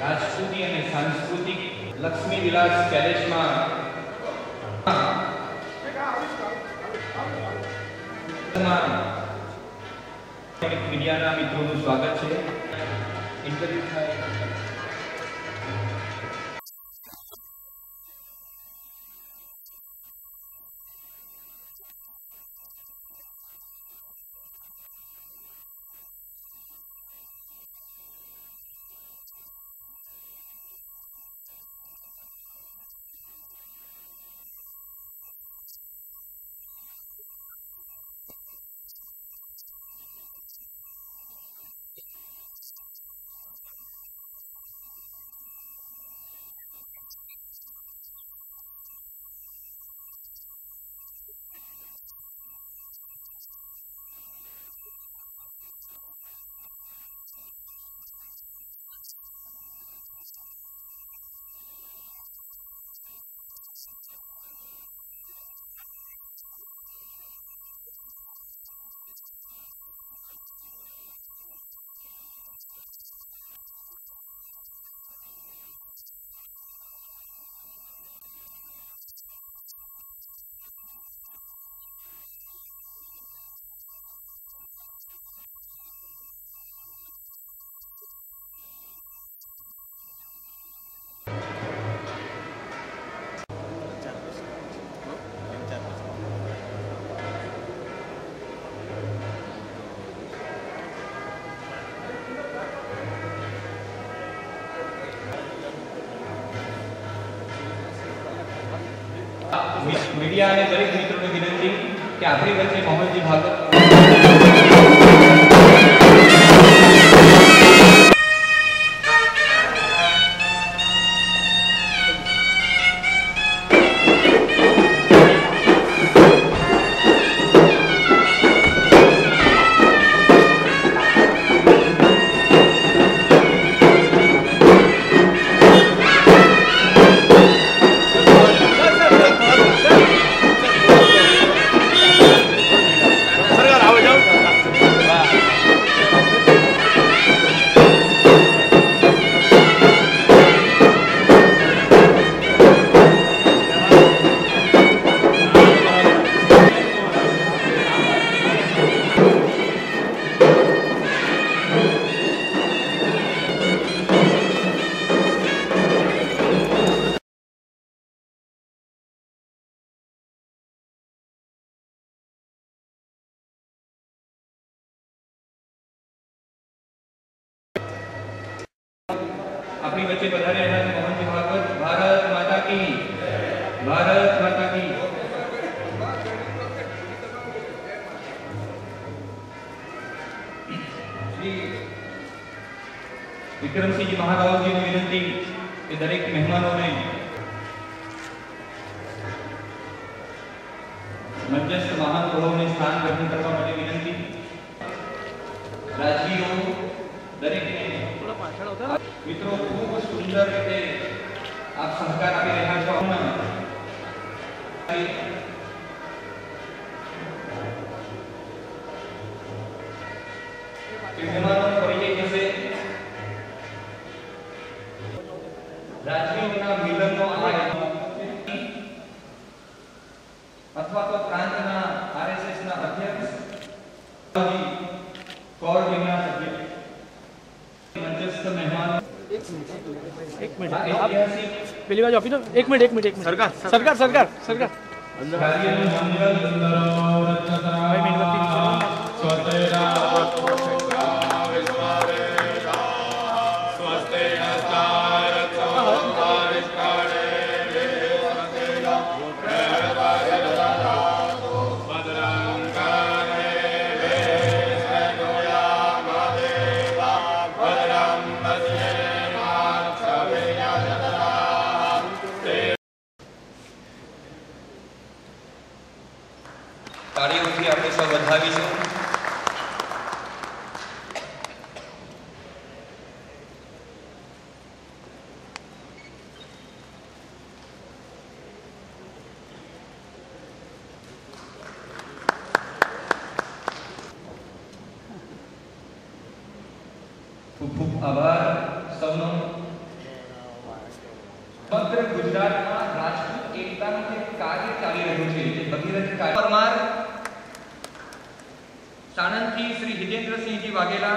રાજકૃતિ અને સાંસ્કૃતિક લક્ષ્મી વિલાસ પેલેસમાં મીડિયાના મિત્રોનું સ્વાગત છે. इंटरव्यू था મીડિયા અને દરેક મિત્રોને વિનંતી કે આપણી વચ્ચે મોહનજી ભાગવત આપણી વચ્ચે પધારી રહ્યા છે મોહનજી ભાગવત ભારત માતા કી ભારત માતા કી શ્રી વિક્રમસિંહજી મહારાવજીને વિનંતી કે દરેક મહેમાનોને મધ્યસ્થ મહાનુભાવોને સ્થાન ગ્રહણ કરવા રાજવીઓના મિલનનો આ અથવા તો પ્રાંતના આરએસએસ ના અધ્યક્ષ કોર વિંગના સભ્ય મધ્યસ્થ મહેમાનો એક મિનિટ આ આપ ઐતિહાસિક પેલી બાજુ આપી દો એક મિનિટ એક મિનિટ એક મિનિટ સરકાર સરકાર સરકાર સરકાર કાર્યનું મંગલ ખૂબ આભાર સૌનો. સમગ્ર ગુજરાતમાં રાજકીય એકતાનું જે કાર્ય ચાલી રહ્યું છે. જે ભગીરથ કાર્ય પરમાર સાણંદથી શ્રી હિતેન્દ્રસિંહજી વાઘેલા.